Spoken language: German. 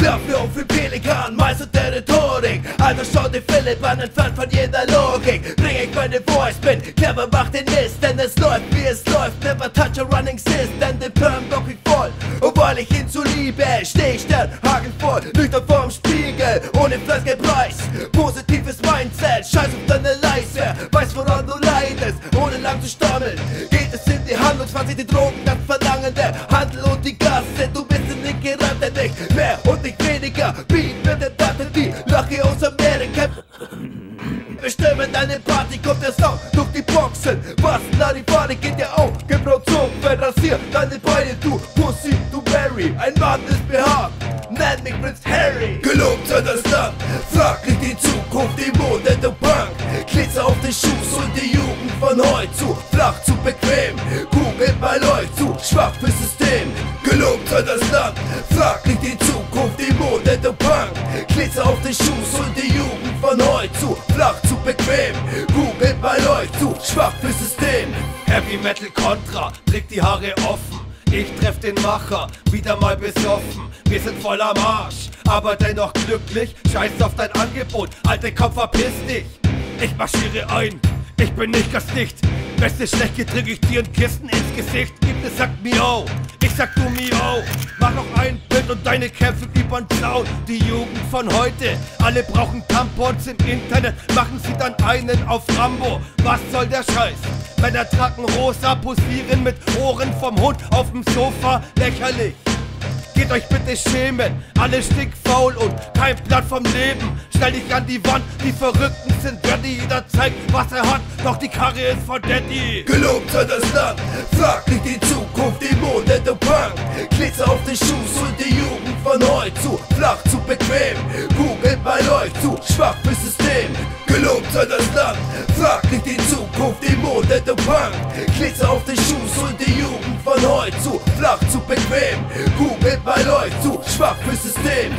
Flow für Pelikan, Meister der Rhetorik. Alter, schau dir Philipp an, entfernt von jeder Logik. Bring ich meine Voice, bin clever, mach den Mist Denn es läuft, wie es läuft, never touch a running cyst Denn den Perm block ich voll. Und weil ich ihn zu liebe, steh ich dann hagelvoll Nüchtern vorm Spiegel, ohne Fleißgepreis Positives Mindset, scheiß auf deine Leise. Weiß woran du leidest, stammeln Geht es in die Hand und sich die Drogen, das Verlangende Handel und die Gasse, du bist in den Gerate nicht Mehr und nicht weniger, Beat mit den Daten, die Lache aus Amerika? Bestimmen deine Party, kommt der Sound durch die Boxen. Was, Larifari geht ja auch, gebraut so Verrasiert deine Beine, du Pussy, du Barry Ein Mann ist behaart, nenn mich Prinz Harry. Gelobt sei das Land, fraglich die Zukunft, die Mode, Glitzer auf den Schuss und die Jugend von heute Zu flach, zu bequem, Kugel bei euch Zu schwach fürs System, gelobt sei das Land Fraglich die Zukunft, die Mode, der Punk Glitzer auf den Schuss und die Jugend von heute Zu flach, zu bequem, Kugel bei euch Zu schwach fürs System Heavy Metal Contra, trägt die Haare offen. Ich treff den Macher, wieder mal besoffen. Wir sind voll am Arsch, aber dennoch glücklich. Scheiß auf dein Angebot, alte Kopf, verpiss dich. Ich marschiere ein, ich bin nicht ganz dicht. Beste schlecht trinke ich dir ein Kissen ins Gesicht. Gibt es sagt miau, ich sag du miau. Mach noch ein Bild und deine Kämpfe übern Zaun. Die Jugend von heute, alle brauchen Tampons im Internet. Machen sie dann einen auf Rambo. Was soll der Scheiß? Männer tragen rosa, posieren mit Ohren vom Hund auf dem Sofa. Lächerlich. Geht euch bitte schämen, alle stinkfaul und kein Blatt vom Leben. Stell dich an die Wand, die Verrückten sind ready. Jeder zeigt, was er hat, doch die Karre ist von Daddy. Gelobt sei das Land, fraglich die Zukunft, die Mode, der Punk Glitzer auf den Schuss und die Jugend von heute Zu flach, zu bequem, Kugel bei euch Zu schwach fürs System, sei das Land Fraglich die Zukunft, die Mode, der Punk Glitzer auf den Schuss und die Jugend von heute Zu. Flach, zu bequem, Kugel bei euch Zu. Schwach fürs System